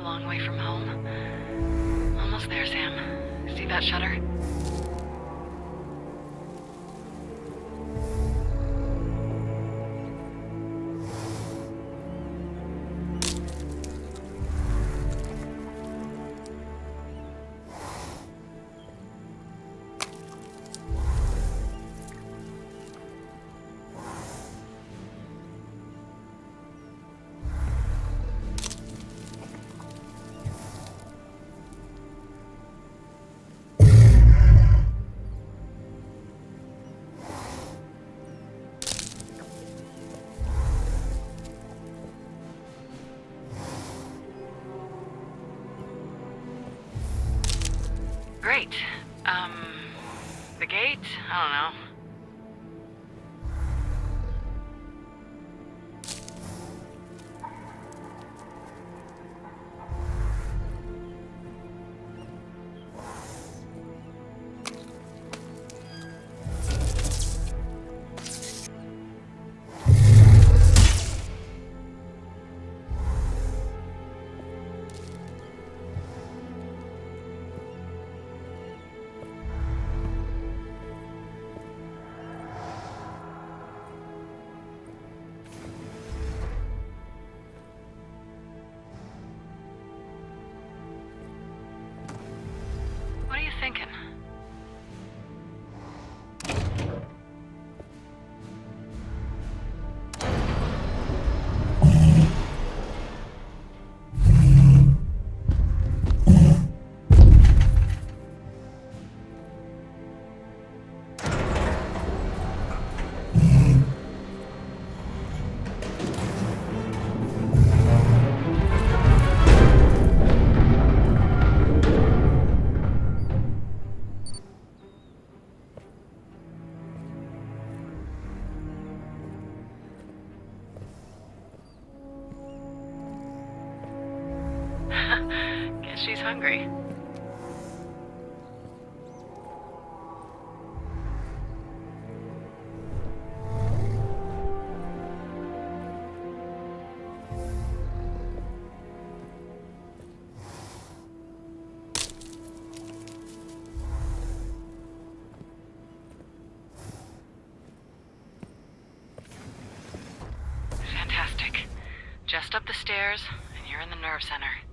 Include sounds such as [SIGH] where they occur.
long way from home. Almost there, Sam. See that shutter? Great. Um, the gate? I don't know. [LAUGHS] Guess she's hungry. Fantastic. Just up the stairs, and you're in the nerve center.